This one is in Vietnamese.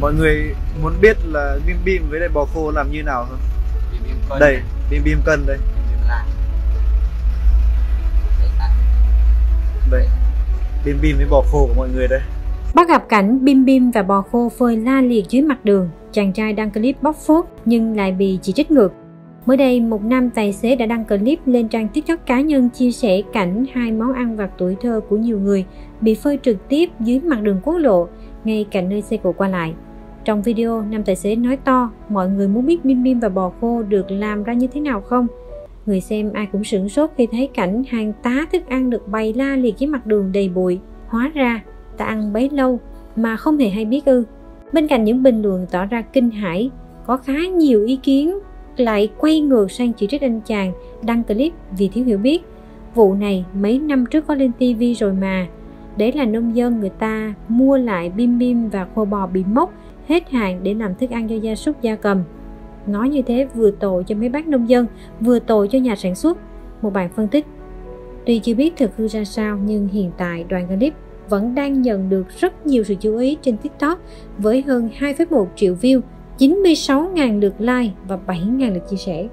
mọi người muốn biết là bim bim với lại bò khô làm như nào không? Bim bim cân. Đây bim bim cân đây. Bim lại đây bim bim với bò khô của mọi người đây. Bắt gặp cảnh bim bim và bò khô phơi la liệt dưới mặt đường, chàng trai đăng clip bóc phốt nhưng lại bị chỉ trích ngược. Mới đây, một nam tài xế đã đăng clip lên trang TikTok cá nhân chia sẻ cảnh hai món ăn vặt tuổi thơ của nhiều người bị phơi trực tiếp dưới mặt đường quốc lộ, ngay cạnh nơi xe cộ qua lại. Trong video, nam tài xế nói to, mọi người muốn biết bim bim và bò khô được làm ra như thế nào không? Người xem ai cũng sửng sốt khi thấy cảnh hàng tá thức ăn được bày la liệt dưới mặt đường đầy bụi. Hóa ra, ta ăn bấy lâu mà không hề hay biết ư. Bên cạnh những bình luận tỏ ra kinh hãi, có khá nhiều ý kiến lại quay ngược sang chỉ trích anh chàng đăng clip vì thiếu hiểu biết. Vụ này mấy năm trước có lên TV rồi mà đấy là nông dân người ta mua lại bim bim và khô bò bị mốc hết hàng để làm thức ăn cho gia súc gia cầm. Nói như thế vừa tội cho mấy bác nông dân, vừa tội cho nhà sản xuất. Một bài phân tích. Tuy chưa biết thực hư ra sao nhưng hiện tại đoàn clip vẫn đang nhận được rất nhiều sự chú ý trên TikTok với hơn 2,1 triệu view, 96.000 lượt like và 7.000 lượt chia sẻ.